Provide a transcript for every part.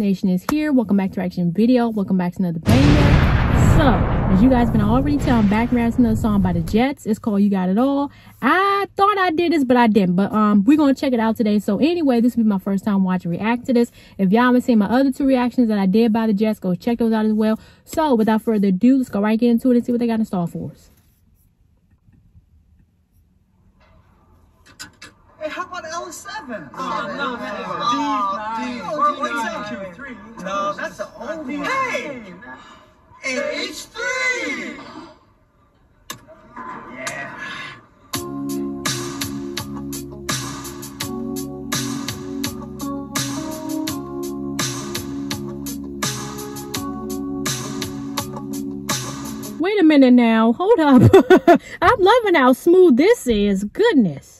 Nation is here. Welcome back to Reaction Video. Welcome back to another banger. So, as you guys can already tell, I'm back around another song by the Jets. It's called You Got It All. I thought I did this, but I didn't. But um, we're going to check it out today. So anyway, this will be my first time watching react to this. If y'all haven't seen my other two reactions that I did by the Jets, go check those out as well. So without further ado, let's go right into it and see what they got in store for us. Hey, how about L7? Oh, no, that is Oh, D9. D- Or D9. what is that, Q3? No, that's the old one. Hey! H3! Yeah. Wait a minute now. Hold up. I'm loving how smooth this is. Goodness.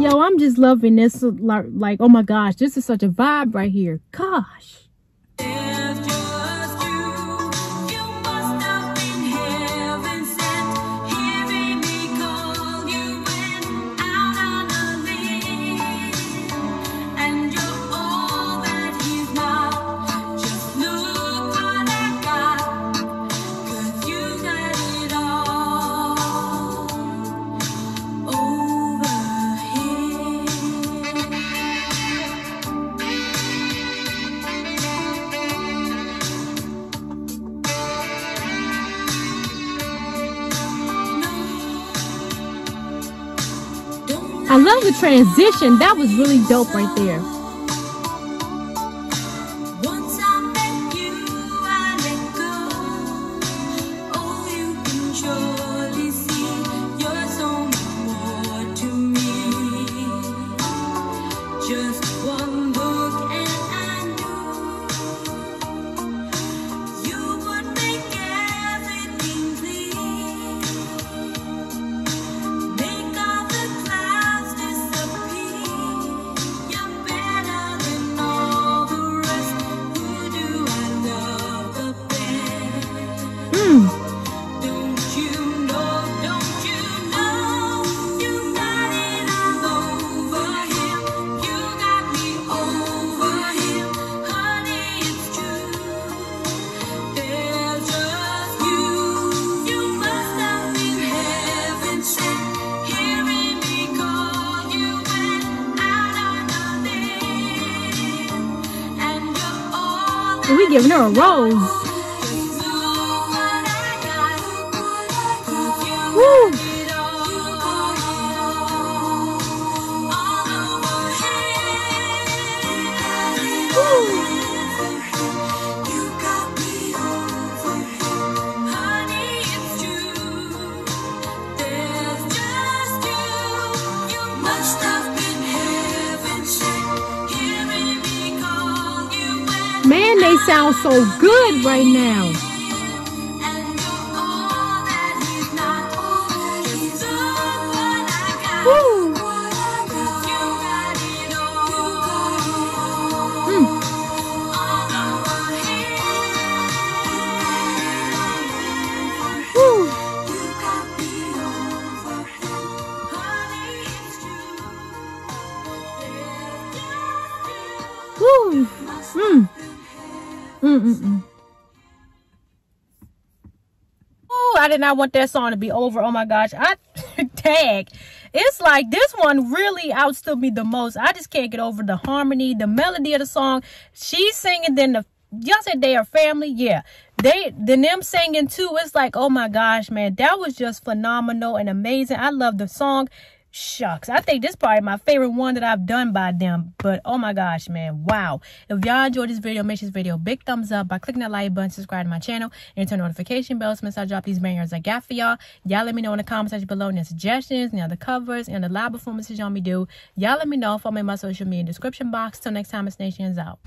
Yo, I'm just loving this. Like, oh my gosh, this is such a vibe right here. Gosh. I love the transition. That was really dope right there. We giving her a rose. Just Man, they sound so good right now. and you're all that he's not. Just look what I got. Woo. You got it all. Mm. All over here. Woo. You got me over him. Honey, it's true. There's just you. Woo. Mm. Oh, I did not want that song to be over. Oh my gosh. I tag. It's like this one really outstood me the most. I just can't get over the harmony, the melody of the song. She's singing, then the y'all said they are family. Yeah, they then them singing too. It's like oh my gosh, man, that was just phenomenal and amazing. I love the song. Shucks, I think this is probably my favorite one that I've done by them. But oh my gosh, man, wow! If y'all enjoyed this video, make this video big thumbs up by clicking that like button, subscribe to my channel, and turn notification bells once I drop these bangers I got for y'all. Y'all let me know in the comment section below any suggestions, any other covers, and the live performances y'all me do. Y'all let me know. Follow me in my social media description box. Till next time, it's Nations out.